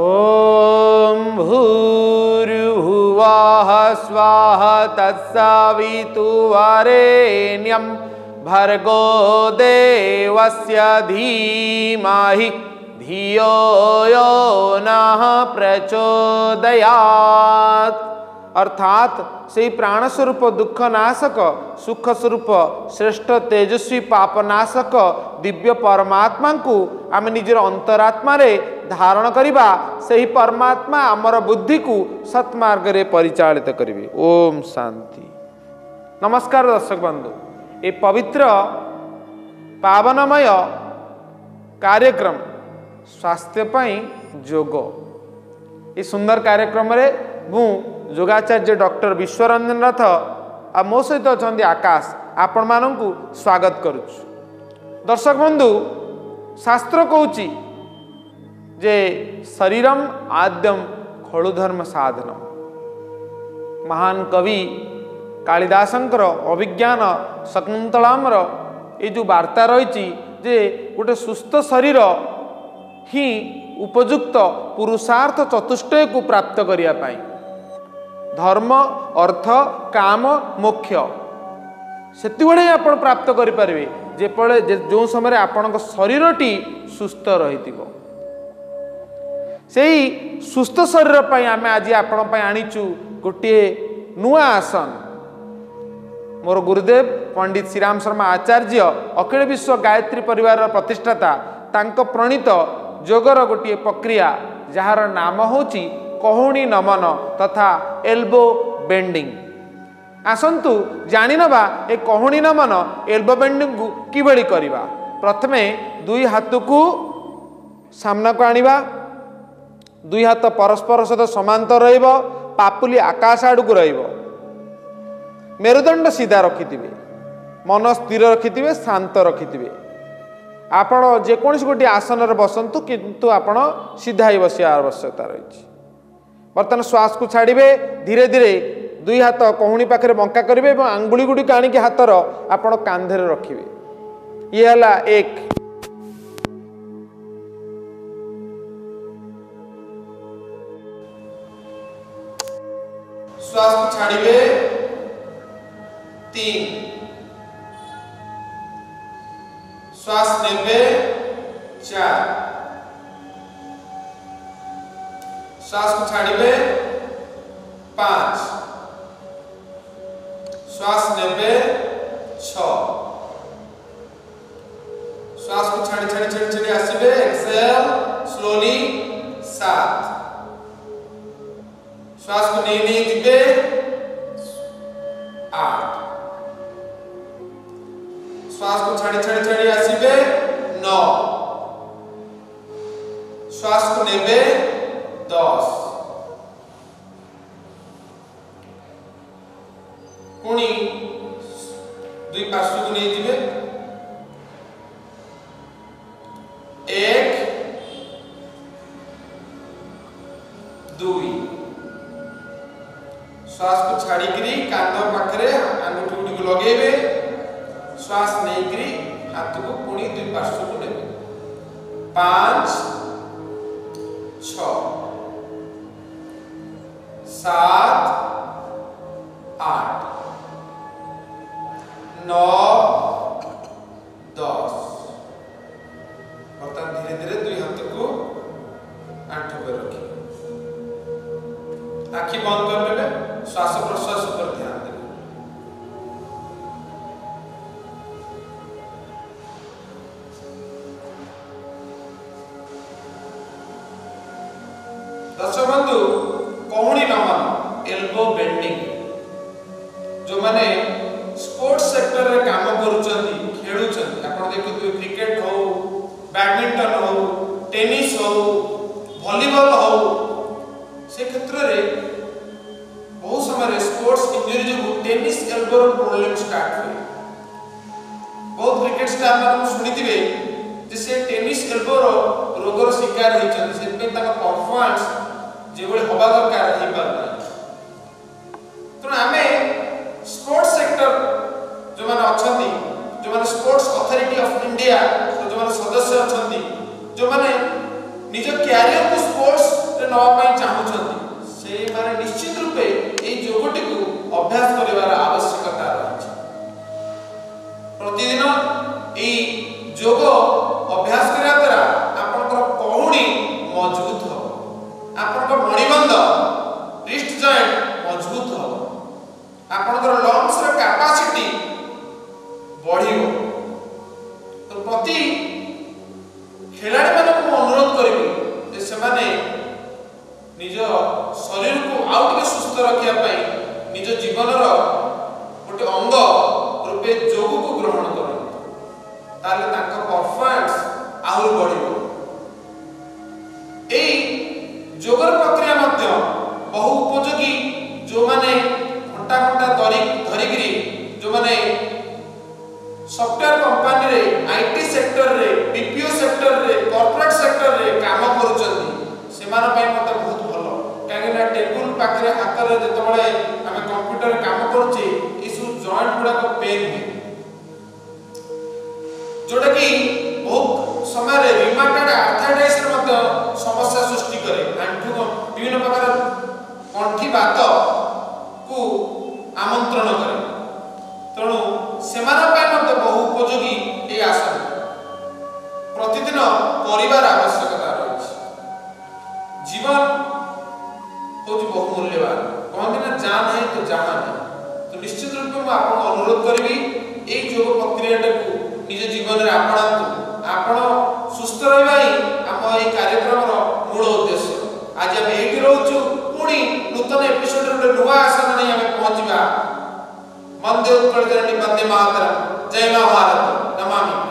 ॐ भूर्भुवः स्वाह तत्सवितुवरेण्यं भर्गो देवस्य धीमहि धियो यो नः प्रचोदयात् अर्थात से प्राण स्वरूप दुख नाशक सुख स्वरूप श्रेष्ठ तेजस्वी पापनाशक दिव्य परमात्मा को आम निज अंतरात्मार धारण करवा से ही परमात्मा आमर बुद्धि को सत्मार्गे परिचालित करेंगे ओम शांति नमस्कार दर्शक बंधु ए पवित्र पावनमय कार्यक्रम स्वास्थ्य योग ये सुंदर कार्यक्रम मु ଯୋଗାଚାର୍ଯ୍ୟ ଡକ୍ଟର ବିଶ୍ୱରଞ୍ଜନ ରଥ ଆଉ ମୋ ସହିତ ଅଛନ୍ତି ଆକାଶ। ଆପଣମାନଙ୍କୁ ସ୍ୱାଗତ କରୁଛୁ। ଦର୍ଶକ ବନ୍ଧୁ ଶାସ୍ତ୍ର କହୁଛି ଯେ ଶରୀରମ ଆଦ୍ୟମ ଖଳୁଧର୍ମ ସାଧନ ମହାନ କବି କାଳିଦାସଙ୍କର ଅଭିଜ୍ଞାନ ଶକୁନ୍ତଳାମର ଏଇ ଯେଉଁ ବାର୍ତ୍ତା ରହିଛି ଯେ ଗୋଟେ ସୁସ୍ଥ ଶରୀର ହିଁ ଉପଯୁକ୍ତ ପୁରୁଷାର୍ଥ ଚତୁଷ୍ଟୟକୁ ପ୍ରାପ୍ତ କରିବା ପାଇଁ। ଧର୍ମ ଅର୍ଥ କାମ ମୋକ୍ଷ। ସେତେବେଳେ ହିଁ ଆପଣ ପ୍ରାପ୍ତ କରିପାରିବେ ଯେପଳେ ଯେଉଁ ସମୟରେ ଆପଣଙ୍କ ଶରୀରଟି ସୁସ୍ଥ ରହିଥିବ। ସେଇ ସୁସ୍ଥ ଶରୀର ପାଇଁ ଆମେ ଆଜି ଆପଣ ପାଇଁ ଆଣିଛୁ ଗୋଟିଏ ନୂଆ ଆସନ। ମୋର ଗୁରୁଦେବ ପଣ୍ଡିତ ଶ୍ରୀରାମ ଶର୍ମା ଆଚାର୍ଯ୍ୟ ଅଖିଳ ବିଶ୍ୱ ଗାୟତ୍ରୀ ପରିବାରର ପ୍ରତିଷ୍ଠାତା ତାଙ୍କ ପ୍ରଣୀତ ଯୋଗର ଗୋଟିଏ ପ୍ରକ୍ରିୟା ଯାହାର ନାମ ହେଉଛି କହୁଣୀ ନମନ ତଥା ଏଲ୍ବୋ ବେଣ୍ଡିଂ ଆସନ୍ତୁ ଜାଣିନେବା ଏ କହୁଣୀ ନମନ ଏଲ୍ବୋ ବେଣ୍ଡିଂକୁ କିଭଳି କରିବା। ପ୍ରଥମେ ଦୁଇ ହାତକୁ ସାମ୍ନାକୁ ଆଣିବା। ଦୁଇ ହାତ ପରସ୍ପର ସହିତ ସମାନ୍ତର ରହିବ। ପାପୁଲି ଆକାଶ ଆଡ଼କୁ ରହିବ। ମେରୁଦଣ୍ଡ ସିଧା ରଖିଥିବେ। ମନ ସ୍ଥିର ରଖିଥିବେ ଶାନ୍ତ ରଖିଥିବେ। ଆପଣ ଯେକୌଣସି ଗୋଟିଏ ଆସନରେ ବସନ୍ତୁ କିନ୍ତୁ ଆପଣ ସିଧା ହେଇ ବସିବା ଆବଶ୍ୟକତା ରହିଛି। ବର୍ତ୍ତମାନ ଶ୍ୱାସକୁ ଛାଡ଼ିବେ ଧୀରେ ଧୀରେ ଦୁଇ ହାତ କହୁଣୀ ପାଖରେ ବଙ୍କା କରିବେ ଏବଂ ଆଙ୍ଗୁଳି ଗୁଡ଼ିକ ଆଣିକି ହାତର ଆପଣ କାନ୍ଧରେ ରଖିବେ। ଇଏ ହେଲା ଏକ। ଛାଡ଼ିବେ श्वास को छाड़िए पाँच। श्वास नेबे श्वास को छाड़ी छाड़ छाड़ी छाड़ी आसबे एक्सेल स्लोली सात। श्वास को नहीं नहीं दिबे आठ। श्वास को छाड़ी छाड़ी छाड़ी आसबे नौ। श्वास को नेबे ପୁଣି ଦୁଇ ପାର୍ଶ୍ୱକୁ ନେଇଯିବେ ଏକ ଦୁଇ ଶ୍ୱାସକୁ ଛାଡ଼ିକିରି କାନ୍ଧ ପାଖରେ ଆଙ୍ଗୁଠି ଗୁଡ଼ିକୁ ଲଗେଇବେ ଶ୍ୱାସ ନେଇକିରି ହାତକୁ ପୁଣି ଦୁଇ ପାର୍ଶ୍ୱକୁ ନେବେ ପାଞ୍ଚ ଛଅ सात आठ ন দশ ବର୍ତ୍ତମାନ ଧୀରେ ଧୀରେ ଦୁଇ ହାତକୁ ଆଣ୍ଠୁ ଉପରେ ରଖିବେ ଆଖି ବନ୍ଦ କରିନେବେ ଶ୍ୱାସ ପ୍ରଶ୍ୱାସ ଉପରେ ଧ୍ୟାନ ଦେବେ ଦର୍ଶକ ବନ୍ଧୁ କହୁଣୀ ନମନ ଏଲ୍ବୋ ବେଣ୍ଡିଂ ଯେଉଁମାନେ ସ୍ପୋର୍ଟସ ସେକ୍ଟରରେ କାମ କରୁଛନ୍ତି ଖେଳୁଛନ୍ତି ଆପଣ ଦେଖୁଥିବେ କ୍ରିକେଟ ହଉ ବ୍ୟାଡମିଣ୍ଟନ ହଉ ଟେନିସ୍ ହଉ ଭଲିବଲ ହଉ ସେ କ୍ଷେତ୍ରରେ ବହୁ ସମୟରେ ସ୍ପୋର୍ଟସ ଇଞ୍ଜୁରି ଯୋଗୁଁ ଟେନିସ୍ ଏଲ୍ବୋର ପ୍ରୋବ୍ଲେମ୍ ଷ୍ଟାର୍ଟ ହୁଏ ବହୁତ କ୍ରିକେଟ ଷ୍ଟାର ମାନଙ୍କୁ ଶୁଣିଥିବେ ଯେ ସେ ଟେନିସ୍ ଏଲ୍ବୋର ରୋଗର ଶିକାର ହେଇଛନ୍ତି ସେଥିପାଇଁ ତାଙ୍କ ପରଫର୍ମାନ୍ସ যেভাবে হওয়া দরকার ହେଇପାରୁନାହିଁ ତେଣୁ ସ୍ପୋର୍ଟସ ଅଥରିଟି ଅଫ୍ ଇଣ୍ଡିଆ ଯେଉଁମାନେ ସଦସ୍ୟ ଅଛନ୍ତି ଯେଉଁମାନେ ନିଜ କ୍ୟାରିୟରକୁ ସ୍ପୋର୍ଟସ ନେବା ପାଇଁ ଚାହୁଁଛନ୍ତି ସେମାନେ ନିଶ୍ଚିତ ରୂପେ ଏହି ଯୋଗଟିକୁ ଅଭ୍ୟାସ କରିବାର ଆବଶ୍ୟକତା ରହିଛି। ପ୍ରତିଦିନ ଏହି ଯୋଗ ଅଭ୍ୟାସ କରିବା ଦ୍ୱାରା ବଢ଼ିବ। ପ୍ରତି ଖେଳାଳିମାନଙ୍କୁ ମୁଁ ଅନୁରୋଧ କରିବି ଯେ ସେମାନେ ନିଜ ଶରୀରକୁ ଆଉ ଟିକେ ସୁସ୍ଥ ରଖିବା ପାଇଁ ନିଜ ଜୀବନର ଗୋଟେ ଅଙ୍ଗ ରୂପେ ଯୋଗକୁ ଗ୍ରହଣ କରନ୍ତୁ। ତାହେଲେ ସମୟରେ ରିମାଟଏଡ୍ ଆର୍ଥାଇଟିସରେ ମଧ୍ୟ ସମସ୍ୟା ସୃଷ୍ଟି କରେ ଆଣ୍ଠୁ ବିଭିନ୍ନ ପ୍ରକାର ଗଣ୍ଠି ବାତକୁ ଆମନ୍ତ୍ରଣ କରେ ତେଣୁ ସେମାନଙ୍କ ପାଇଁ ମଧ୍ୟ ବହୁ ଉପଯୋଗୀ ଏହି ଆସନ ପ୍ରତିଦିନ କରିବାର ଆବଶ୍ୟକତା ରହିଛି ଜୀବନ ହେଉଛି ବହୁ ମୂଲ୍ୟବାନ କହନ୍ତି ନା ଯା ନାହିଁ ତ ଯାହା ନାହିଁ ତ ନିଶ୍ଚିତ ରୂପେ ମୁଁ ଆପଣଙ୍କୁ ଅନୁରୋଧ କରିବି ଏଇ ଯୋଗ ପ୍ରକ୍ରିୟାଟାକୁ ନିଜ ଜୀବନରେ ଆପଣାନ୍ତୁ ଆପଣ ସୁସ୍ଥ ରହିବା ହିଁ ଆମ ଏହି କାର୍ଯ୍ୟକ୍ରମର ମୂଳ ଉଦ୍ଦେଶ୍ୟ। ଆଜି ଆମେ ଏଇଠି ରହୁଛୁ ପୁଣି ନୂତନ ଏପିସୋଡରେ ଗୋଟେ ନୂଆ ଆସନ ନେଇ ଆମେ ପହଞ୍ଚିବା। ବନ୍ଦେ ଉତ୍କଳ ଜନନୀ ବନ୍ଦେ ମାତରମ୍। ଜୟ ମା ଭାରତ। ନମାମି।